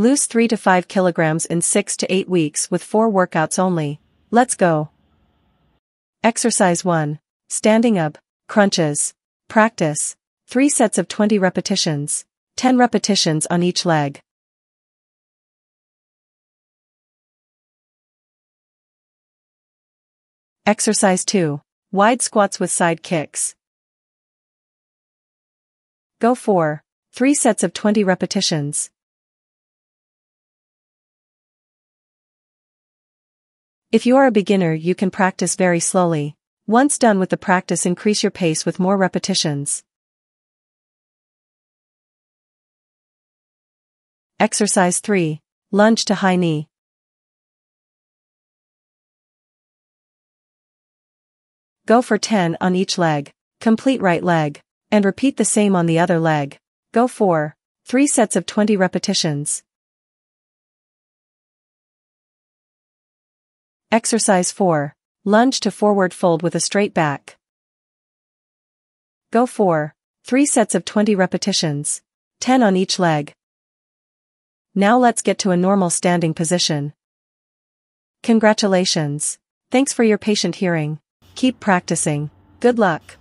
Lose 3 to 5 kilograms in 6 to 8 weeks with 4 workouts only. Let's go. Exercise 1. Standing up, crunches. Practice. 3 sets of 20 repetitions. 10 repetitions on each leg. Exercise 2. Wide squats with side kicks. Go 4. 3 sets of 20 repetitions. If you are a beginner you can practice very slowly. Once done with the practice increase your pace with more repetitions. Exercise 3. Lunge to high knee. Go for 10 on each leg. Complete right leg. And repeat the same on the other leg. Go for 3 sets of 20 repetitions. Exercise 4. Lunge to forward fold with a straight back. Go for 3 sets of 20 repetitions. 10 on each leg. Now let's get to a normal standing position. Congratulations. Thanks for your patient hearing. Keep practicing. Good luck.